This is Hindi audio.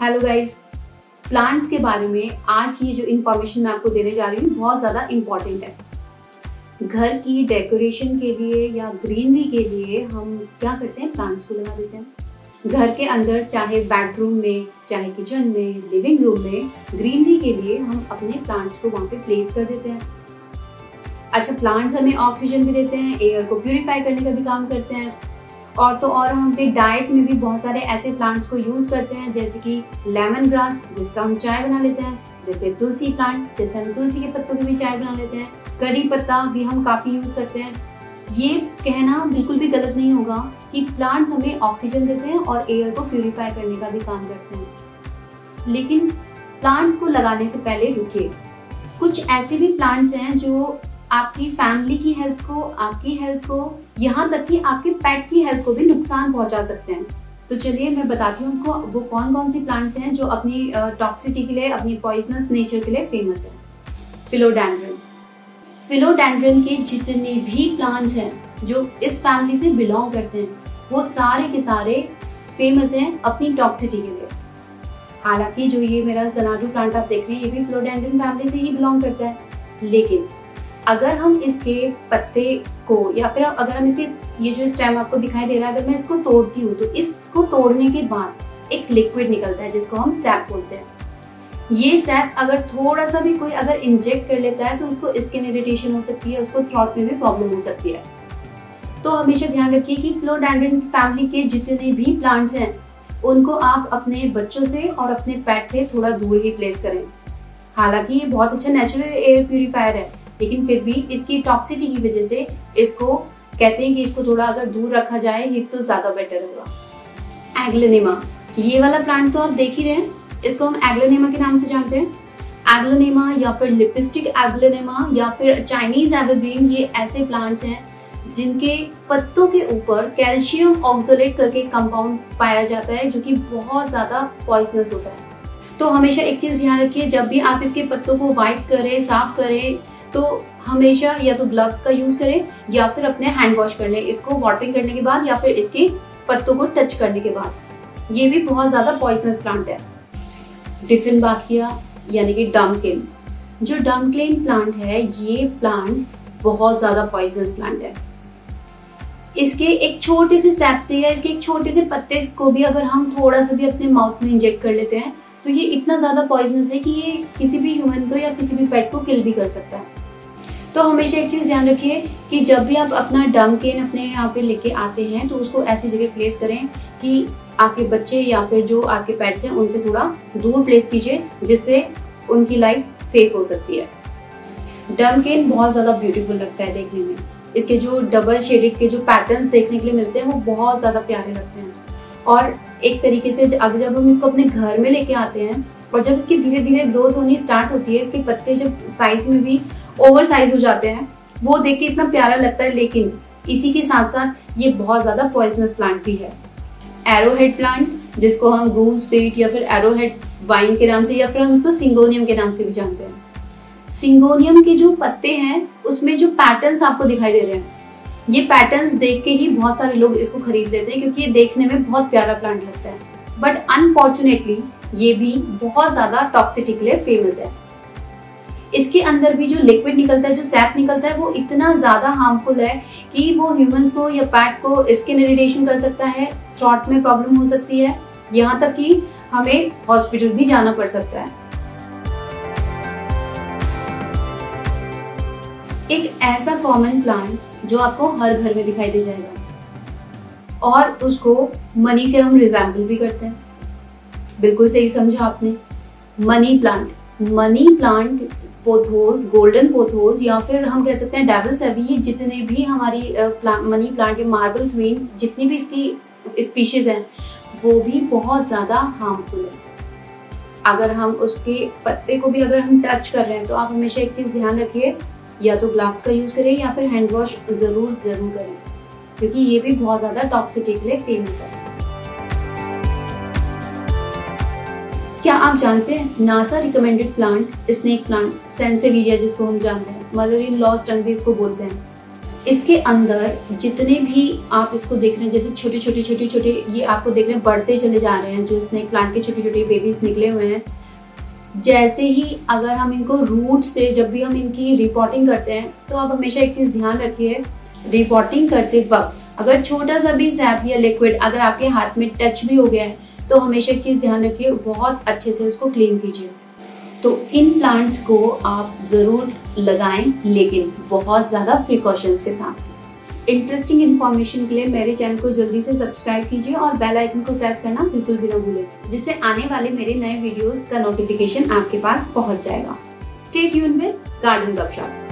हेलो गाइस प्लांट्स के बारे में आज ये जो इन्फॉर्मेशन मैं आपको देने जा रही हूँ, बहुत ज़्यादा इंपॉर्टेंट है। घर की डेकोरेशन के लिए या ग्रीनरी के लिए हम क्या करते हैं? प्लांट्स को लगा देते हैं। घर के अंदर, चाहे बेडरूम में, चाहे किचन में लिविंग रूम में ग्रीनरी के लिए हम अपने प्लांट्स को वहाँ पे प्लेस कर देते हैं। अच्छा प्लांट्स हमें ऑक्सीजन भी देते हैं एयर को प्यूरिफाई करने का भी काम करते हैं। और तो और हम अपने डाइट में भी बहुत सारे ऐसे प्लांट्स को यूज़ करते हैं, जैसे कि लेमन ग्रास जिसका हम चाय बना लेते हैं, जैसे तुलसी प्लांट जैसे हम तुलसी के पत्तों की भी चाय बना लेते हैं करी पत्ता भी हम काफ़ी यूज़ करते हैं। ये कहना बिल्कुल भी गलत नहीं होगा कि प्लांट्स हमें ऑक्सीजन देते हैं और एयर को प्योरीफाई करने का भी काम करते हैं। लेकिन प्लांट्स को लगाने से पहले रुकिए। कुछ ऐसे भी प्लांट्स हैं जो आपकी फैमिली की हेल्थ को, आपकी हेल्थ को, यहाँ तक कि आपके पेट की हेल्थ को भी नुकसान पहुँचा सकते हैं। तो चलिए मैं बताती हूँ आपको वो कौन कौन सी प्लांट्स हैं जो अपनी टॉक्सिटी के लिए, अपनी पॉइजनस नेचर के लिए फ़ेमस है? फिलोडेंड्रन फिलोडेंड्रन के जितने भी प्लांट्स हैं, जो इस फैमिली से बिलोंग करते हैं, वो सारे के सारे फ़ेमस हैं अपनी टॉक्सिटी के लिए। हालाँकि जो ये मेरा जनाडू प्लांट आप देख रहे हैं, ये भी फिलोडेंड्रन फैमिली से ही बिलोंग करता है। लेकिन अगर हम इसके पत्ते को, या फिर अगर हम इसके, ये जो स्टेम आपको दिखाई दे रहा है, अगर मैं इसको तोड़ती हूँ तो इसको तोड़ने के बाद एक लिक्विड निकलता है, जिसको हम सैप बोलते हैं। ये सैप अगर थोड़ा सा भी कोई अगर इंजेक्ट कर लेता है तो उसको स्किन इरिटेशन हो सकती है, उसको थ्रॉट में भी प्रॉब्लम हो सकती है। तो हमेशा ध्यान रखिए कि फ्लोडेंड्रन फैमिली के जितने भी प्लांट्स हैं, उनको आप अपने बच्चों से और अपने पेट से थोड़ा दूर ही प्लेस करें। हालाँकि ये बहुत अच्छा नेचुरल एयर प्यूरिफायर है। लेकिन फिर भी इसकी टॉक्सिटी की वजह से इसको कहते हैं कि इसको थोड़ा अगर दूर रखा जाए, ये तो ज़्यादा बेटर होगा। एग्लोनेमा ये वाला प्लांट तो आप देख ही रहे हैं। इसको हम एग्लोनेमा के नाम से जानते हैं। एग्लोनेमा या फिर लिपस्टिक एग्लोनेमा या फिर चाइनीज़ एवरग्रीन ये ऐसे प्लांट्स हैं जिनके पत्तों के ऊपर कैल्शियम ऑक्सोलेट करके कंपाउंड पाया जाता है, जो कि बहुत ज़्यादा पॉइजनस होता है। तो हमेशा एक चीज़ ध्यान रखिए, जब भी आप इसके पत्तों को वाइट करें, साफ़ करें तो हमेशा या तो ग्लव्स का यूज़ करें, या फिर अपने हैंड वॉश कर लें। इसको वाटरिंग करने के बाद या फिर इसके पत्तों को टच करने के बाद। ये भी बहुत ज़्यादा पॉइजनस प्लांट है। डिफिन बाकिया यानी कि डमकिन जो डमक्लेन प्लांट है, ये प्लांट बहुत ज़्यादा पॉइजनस प्लांट है। इसके एक छोटे से सैप से या इसके एक छोटे से पत्ते को भी अगर हम थोड़ा सा भी अपने माउथ में इंजेक्ट कर लेते हैं तो ये इतना ज़्यादा पॉइजनस है कि ये किसी भी ह्यूमन को या किसी भी पेट को किल भी कर सकता है। तो हमेशा एक चीज़ ध्यान रखिए कि जब भी आप अपना डम केन अपने यहाँ पे लेके आते हैं तो उसको ऐसी जगह प्लेस करें कि आपके बच्चे या फिर जो आपके पेट्स हैं, उनसे थोड़ा दूर प्लेस कीजिए, जिससे उनकी लाइफ सेफ़ हो सकती है। डम केन बहुत ज़्यादा ब्यूटीफुल लगता है देखने में। इसके जो डबल शेडेड के जो पैटर्न्स देखने के लिए मिलते हैं, वो बहुत ज़्यादा प्यारे लगते हैं। और एक तरीके से अगर जब हम इसको अपने घर में लेके आते हैं, और जब इसकी धीरे धीरे ग्रोथ होनी स्टार्ट होती है, इसके पत्ते जब साइज़ में भी ओवर साइज़ हो जाते हैं। वो देख के इतना प्यारा लगता है, लेकिन इसी के साथ साथ ये बहुत ज़्यादा पॉइजनस प्लांट भी है। एरोहेड प्लांट जिसको हम गूस फीट या फिर एरोहेड वाइन के नाम से या फिर हम इसको सिंगोनियम के नाम से भी जानते हैं। सिंगोनियम के जो पत्ते हैं, उसमें जो पैटर्न्स आपको दिखाई दे रहे हैं। ये पैटर्न्स देख के ही बहुत सारे लोग इसको खरीद लेते हैं, क्योंकि ये देखने में बहुत प्यारा प्लांट लगता है। बट अनफॉर्चुनेटली ये भी बहुत ज़्यादा टॉक्सिटी के लिए फ़ेमस है। इसके अंदर भी जो लिक्विड निकलता है, जो सैप निकलता है, वो इतना ज़्यादा हार्मफुल है कि वो ह्यूमंस को या पैट को स्किन इरिटेशन कर सकता है थ्रॉट में प्रॉब्लम हो सकती है, यहाँ तक कि हमें हॉस्पिटल भी जाना पड़ सकता है। एक ऐसा कॉमन प्लांट जो आपको हर घर में दिखाई दे जाएगा और उसको मनी से हम रिजेंबल भी करते हैं। बिल्कुल सही समझा आपने। Money plant money plant pothos golden pothos या फिर हम कह सकते हैं डेवल्स अभी ये जितने भी हमारी प्ला, मनी प्लांट या मार्बल क्वीन जितनी भी इसकी स्पीशीज हैं वो भी बहुत ज़्यादा हार्मफुल है। अगर हम उसके पत्ते को भी अगर हम टच कर रहे हैं तो आप हमेशा एक चीज़ ध्यान रखिए या तो ग्लव्स का यूज़ करें या फिर हैंड वॉश ज़रूर ज़रूर करें क्योंकि ये भी बहुत ज़्यादा टॉक्सिटी के लिए फ़ेमस है। क्या आप जानते हैं NASA recommended plant snake plant sansevieria जिसको हम जानते हैं? मदर इन लॉस टंग भी इसको बोलते हैं। इसके अंदर जितने भी आप इसको देख रहे हैं, जैसे छोटे छोटे छोटे छोटे, ये आपको देख रहे हैं, बढ़ते चले जा रहे हैं, जो स्नेक प्लांट के छोटे छोटे बेबीज निकले हुए हैं। जैसे ही अगर हम इनको रूट से, जब भी हम इनकी रिपोर्टिंग करते हैं तो आप हमेशा एक चीज़ ध्यान रखिए रिपोर्टिंग करते वक्त अगर छोटा सा भी सैप या लिक्विड अगर आपके हाथ में टच भी हो गया है तो हमेशा एक चीज़ ध्यान रखिए, बहुत अच्छे से उसको क्लीन कीजिए। तो इन प्लांट्स को आप ज़रूर लगाएँ, लेकिन बहुत ज़्यादा प्रिकॉशंस के साथ। इंटरेस्टिंग इन्फॉर्मेशन के लिए मेरे चैनल को जल्दी से सब्सक्राइब कीजिए और बेल आइकन को प्रेस करना बिल्कुल भी ना भूलें, जिससे आने वाले मेरे नए वीडियोस का नोटिफिकेशन आपके पास पहुँच जाएगा। स्टे ट्यून विद गार्डन गपशप